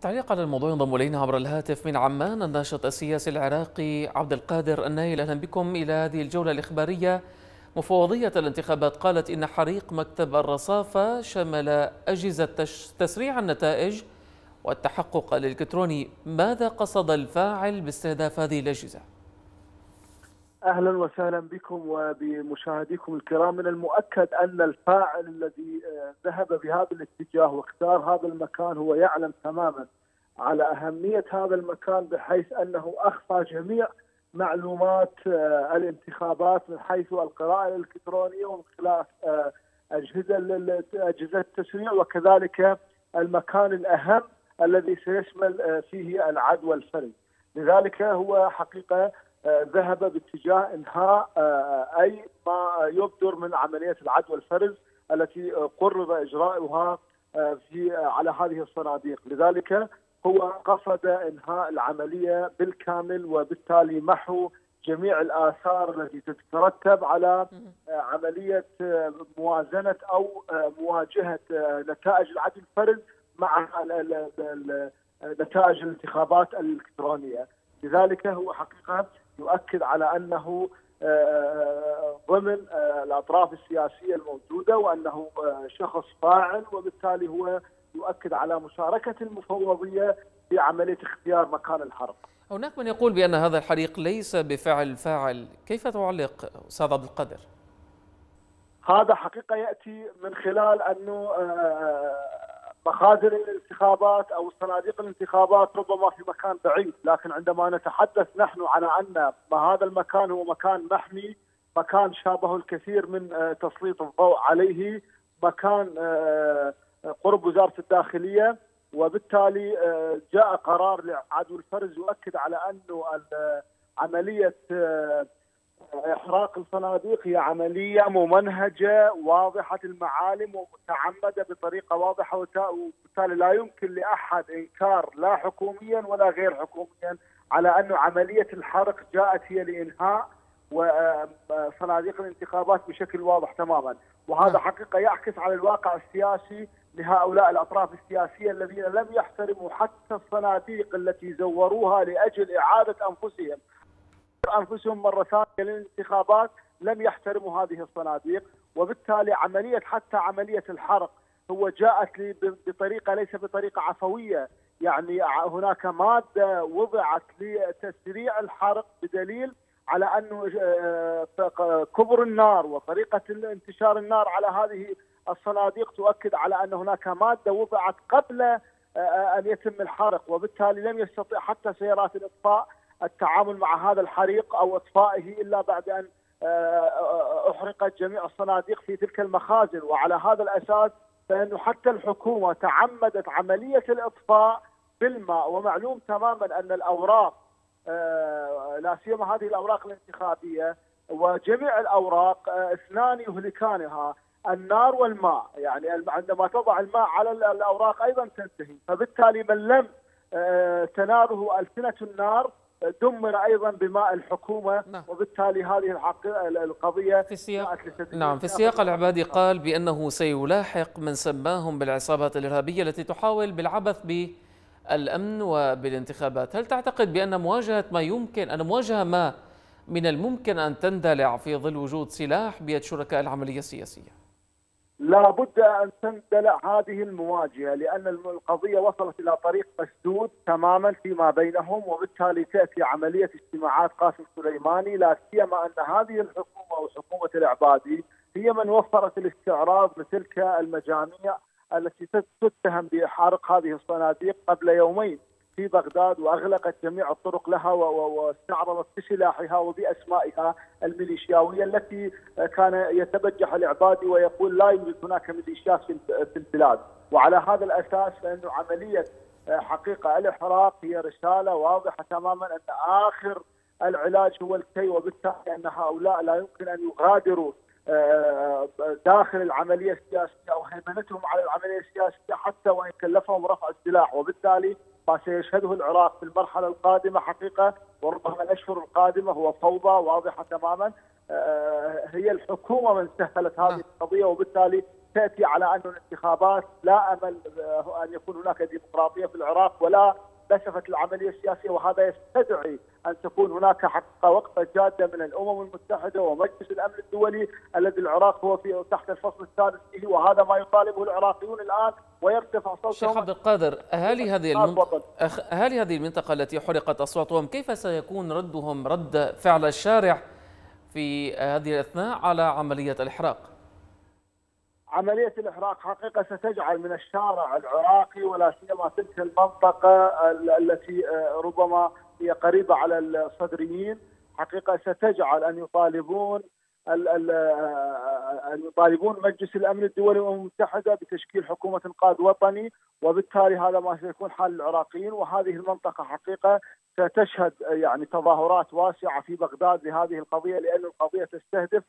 بالتعليق على الموضوع ينضم إلينا عبر الهاتف من عمان الناشط السياسي العراقي عبد القادر النايل. أهلا بكم إلى هذه الجولة الإخبارية. مفوضية الانتخابات قالت إن حريق مكتب الرصافة شمل أجهزة تسريع النتائج والتحقق الإلكتروني. ماذا قصد الفاعل باستهداف هذه الأجهزة؟ أهلا وسهلا بكم وبمشاهديكم الكرام. من المؤكد أن الفاعل الذي ذهب بهذا الاتجاه واختار هذا المكان هو يعلم تماما على أهمية هذا المكان بحيث أنه أخفى جميع معلومات الانتخابات من حيث القراءة الإلكترونية ومن خلال أجهزة أجهزة التسريع وكذلك المكان الأهم الذي سيشمل فيه العدوى الفرد لذلك هو حقيقة ذهب باتجاه انهاء أي ما يبدر من عملية العدوى الفرز التي قرر اجراؤها في على هذه الصناديق، لذلك هو قصد إنهاء العملية بالكامل وبالتالي محو جميع الآثار التي تترتب على عملية موازنة أو مواجهة نتائج العدوى الفرز مع نتائج الانتخابات الإلكترونية، لذلك هو حقيقة يؤكد على أنه ضمن الأطراف السياسية الموجودة وأنه شخص فاعل وبالتالي هو يؤكد على مشاركة المفوضية في عملية اختيار مكان الحرب. هناك من يقول بأن هذا الحريق ليس بفعل فاعل، كيف تعلق أستاذ عبد القادر؟ هذا حقيقة يأتي من خلال أنه مخازن الانتخابات أو صناديق الانتخابات ربما في مكان بعيد، لكن عندما نتحدث نحن على أن ما هذا المكان هو مكان محمي، مكان شابه الكثير من تسليط الضوء عليه، مكان قرب وزارة الداخلية، وبالتالي جاء قرار لعدو الفرز يؤكد على أنه عملية إحراق الصناديق هي عملية ممنهجة واضحة المعالم ومتعمدة بطريقة واضحة وبالتالي لا يمكن لأحد إنكار لا حكوميا ولا غير حكوميا على انه عملية الحرق جاءت هي لإنهاء وصناديق الانتخابات بشكل واضح تماما. وهذا حقيقة يعكس على الواقع السياسي لهؤلاء الأطراف السياسية الذين لم يحترموا حتى الصناديق التي زوروها لأجل إعادة أنفسهم. أنفسهم مرة ثانية للانتخابات لم يحترموا هذه الصناديق وبالتالي عملية حتى عملية الحرق هو جاءت لي بطريقة ليس بطريقة عفوية. يعني هناك مادة وضعت لتسريع الحرق بدليل على أنه كبر النار وطريقة انتشار النار على هذه الصناديق تؤكد على أن هناك مادة وضعت قبل أن يتم الحرق وبالتالي لم يستطيع حتى سيارات الإطفاء التعامل مع هذا الحريق أو إطفائه إلا بعد أن أحرقت جميع الصناديق في تلك المخازن. وعلى هذا الأساس فانه حتى الحكومة تعمدت عملية الإطفاء بالماء. ومعلوم تماما أن الأوراق لا سيما هذه الأوراق الانتخابية وجميع الأوراق اثنان يهلكانها النار والماء. يعني عندما تضع الماء على الأوراق أيضا تنتهي. فبالتالي من لم تناله ألسنة النار دمر أيضا بماء الحكومة نعم. وبالتالي هذه القضية في السياق نعم في السياق العبادي قال بأنه سيلاحق من سماهم بالعصابات الإرهابية التي تحاول بالعبث بالأمن وبالانتخابات، هل تعتقد بأن مواجهة ما يمكن أن مواجهة ما من الممكن أن تندلع في ظل وجود سلاح بيد شركاء العملية السياسية؟ لا بد أن تندلع هذه المواجهة لأن القضية وصلت إلى طريق مسدود تماما فيما بينهم وبالتالي تأتي عملية اجتماعات قاسم سليماني لا سيما أن هذه الحكومة وحكومة العبادي هي من وفرت الاستعراض لتلك المجاميع التي تتهم بحرق هذه الصناديق قبل يومين. في بغداد وأغلقت جميع الطرق لها واستعرضت بسلاحها وبأسمائها الميليشياوية التي كان يتبجح العبادي ويقول لا يوجد هناك ميليشيات في البلاد. وعلى هذا الأساس فانه عملية حقيقة الإحراق هي رسالة واضحة تماما أن آخر العلاج هو الكي وبالتالي أن هؤلاء لا يمكن أن يغادروا داخل العملية السياسية أو هيمنتهم على العملية السياسية حتى وإن كلفهم رفع السلاح. وبالتالي ما سيشهده العراق في المرحلة القادمة حقيقة وربما الأشهر القادمة هو فوضى واضحة تماما. هي الحكومة من سهلت هذه القضية وبالتالي تأتي على أن الانتخابات لا أمل آه، أن يكون هناك ديمقراطية في العراق ولا نشفت العملية السياسية وهذا يستدعي أن تكون هناك حقيقة وقفة جادة من الأمم المتحدة ومجلس الأمن الدولي الذي العراق هو في تحت الفصل السادس به وهذا ما يطالبه العراقيون الآن ويرتفع صوتهم شيخ عبد القادر اهالي هذه المنطقة اهالي هذه المنطقة التي حرقت أصواتهم كيف سيكون ردهم رد فعل الشارع في هذه الأثناء على عملية الإحراق؟ عملية الإحراق حقيقة ستجعل من الشارع العراقي ولا سيما تلك المنطقة التي آه، ربما هي قريبة على الصدريين. حقيقة ستجعل أن يطالبون أن يطالبون مجلس الأمن الدولي والأمم المتحدة بتشكيل حكومة إنقاذ وطني وبالتالي هذا ما سيكون حال العراقيين. وهذه المنطقة حقيقة ستشهد يعني تظاهرات واسعة في بغداد لهذه القضية لأن القضية تستهدف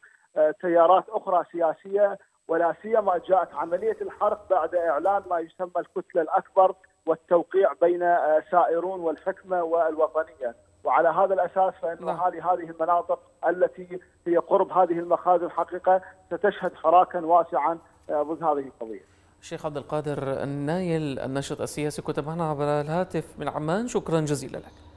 تيارات أخرى سياسية ولا سيما جاءت عملية الحرق بعد إعلان ما يسمى الكتلة الأكبر والتوقيع بين آه، سائرون والحكمة والوطنية وعلى هذا الأساس فإن نعم. هذه هذه المناطق التي هي قرب هذه المخازن حقيقه ستشهد حراكا واسعا آه، ضد هذه القضية. الشيخ عبد القادر النايل الناشط السياسي كنت معنا عبر الهاتف من عمان شكرا جزيلا لك.